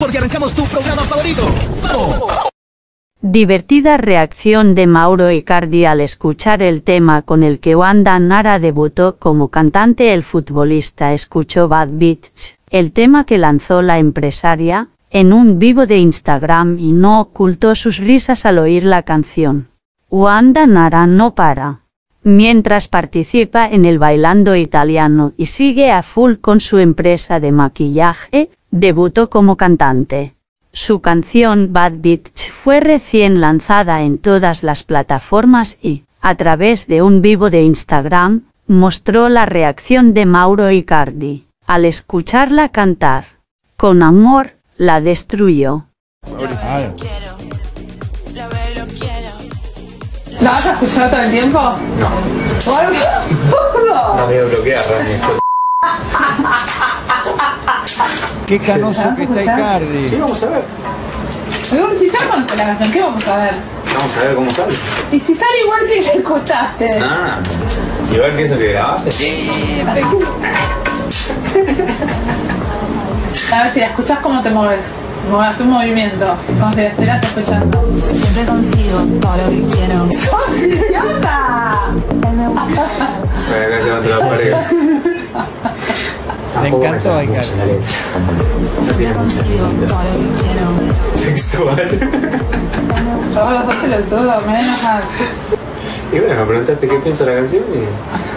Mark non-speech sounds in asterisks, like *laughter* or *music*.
Porque arrancamos tu programa favorito. Divertida reacción de Mauro Icardi al escuchar el tema con el que Wanda Nara debutó como cantante. El futbolista escuchó Bad Beats, el tema que lanzó la empresaria, en un vivo de Instagram y no ocultó sus risas al oír la canción. Wanda Nara no para. Mientras participa en el bailando italiano y sigue a full con su empresa de maquillaje, debutó como cantante. Su canción Bad Bitch fue recién lanzada en todas las plataformas y, a través de un vivo de Instagram, mostró la reacción de Mauro Icardi, al escucharla cantar. Con amor, la destruyó. ¿La vas a escuchar todo el tiempo? No, ¡Gordo! *laughs* no voy a bloquear, Rani. Qué canoso que está Icardi. Sí, vamos a ver. Seguro, si ya conoces la canción, ¿qué vamos a ver? Vamos a ver cómo sale. Y si sale igual que la escuchaste. Ah, igual que eso que grabaste. A ver si la escuchás, ¿cómo te mueves? Mueves un movimiento, como si la estuvieras escuchando. Siempre consigo todo lo que quiero. *laughs* ¡Oh, sí, idiota! Se levanta la pared. *laughs* Me encantó que quiero. Textual. Yo los dos pelotudos, me voy a enojar. Y bueno, me preguntaste qué pienso de la canción y